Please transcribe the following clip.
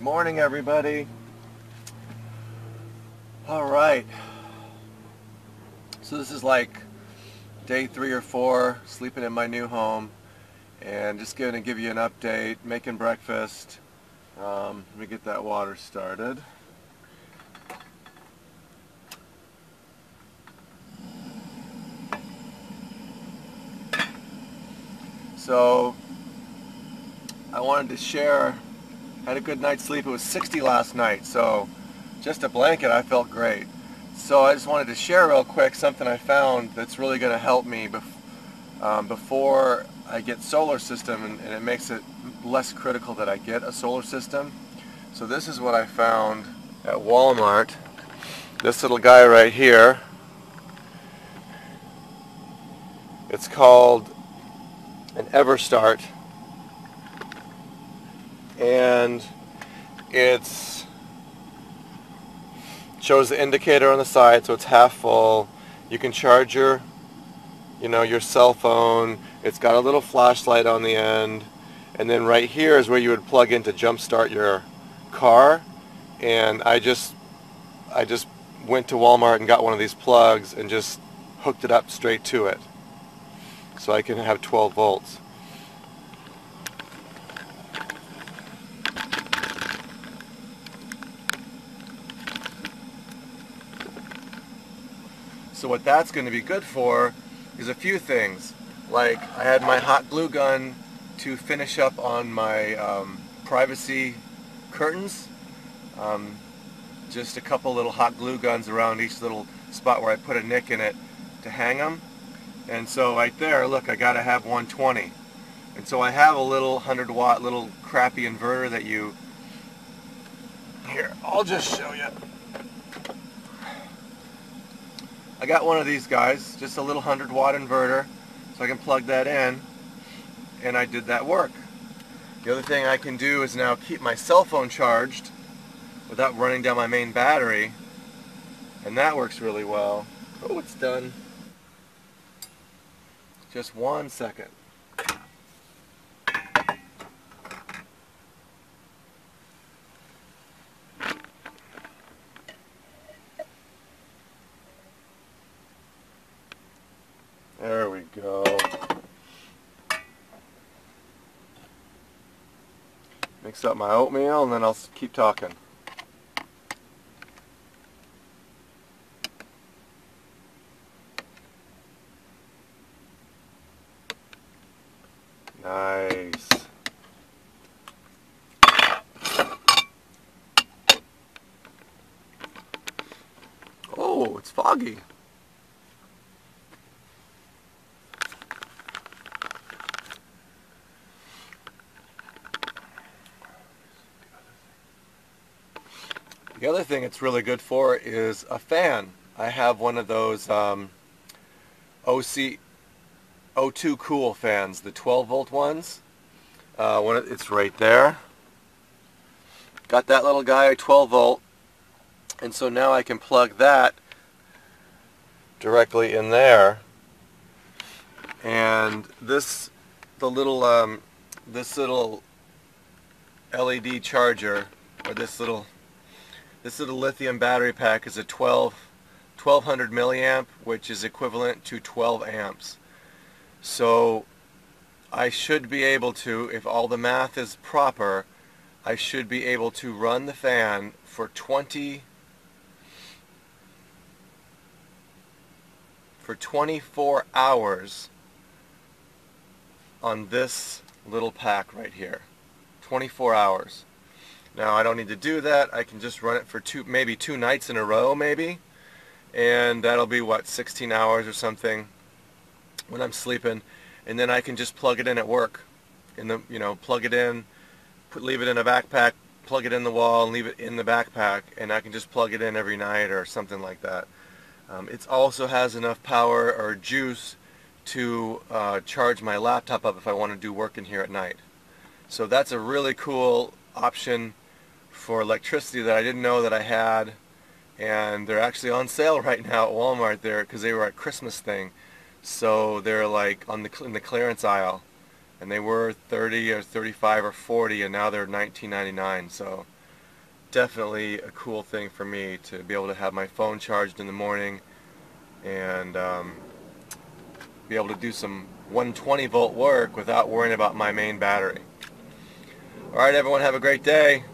Good morning, everybody. All right. So this is like day three or four, sleeping in my new home, and just going to give you an update, making breakfast. Um, let me get that water started. So I wanted to share, had a good night's sleep. It was 60 last night, so just a blanket, I felt great. So I just wanted to share real quick something I found that's really going to help me bef um, before I get solar system and, and it makes it less critical that I get a solar system. So this is what I found at Walmart. This little guy right here. It's called an Everstart and it's shows the indicator on the side so it's half full. You can charge your you know your cell phone. It's got a little flashlight on the end. And then right here is where you would plug in to jump start your car. And I just I just went to Walmart and got one of these plugs and just hooked it up straight to it. So I can have 12 volts So what that's going to be good for is a few things. Like I had my hot glue gun to finish up on my um, privacy curtains. Um, just a couple little hot glue guns around each little spot where I put a nick in it to hang them. And so right there, look, I got to have 120. And so I have a little 100 watt little crappy inverter that you, here, I'll just show you. I got one of these guys, just a little 100 watt inverter, so I can plug that in, and I did that work. The other thing I can do is now keep my cell phone charged without running down my main battery, and that works really well. Oh, it's done. Just one second. There we go. Mix up my oatmeal and then I'll keep talking. Nice. Oh, it's foggy. The other thing it's really good for is a fan. I have one of those um, OC O2 Cool fans, the 12 volt ones. Uh, when it, it's right there. Got that little guy, 12 volt, and so now I can plug that directly in there. And this, the little, um, this little LED charger, or this little this little lithium battery pack is a 12, 1200 milliamp, which is equivalent to 12 amps. So I should be able to, if all the math is proper, I should be able to run the fan for 20 for 24 hours on this little pack right here. 24 hours. Now I don't need to do that. I can just run it for two, maybe two nights in a row maybe. And that'll be what, 16 hours or something when I'm sleeping. And then I can just plug it in at work. In the, you know, plug it in, put, leave it in a backpack, plug it in the wall and leave it in the backpack. And I can just plug it in every night or something like that. Um, it also has enough power or juice to uh, charge my laptop up if I want to do work in here at night. So that's a really cool option for electricity that I didn't know that I had and they're actually on sale right now at Walmart there because they were at Christmas thing so they're like on the in the clearance aisle and they were 30 or 35 or 40 and now they're 19.99 so definitely a cool thing for me to be able to have my phone charged in the morning and um, be able to do some 120 volt work without worrying about my main battery. Alright everyone, have a great day.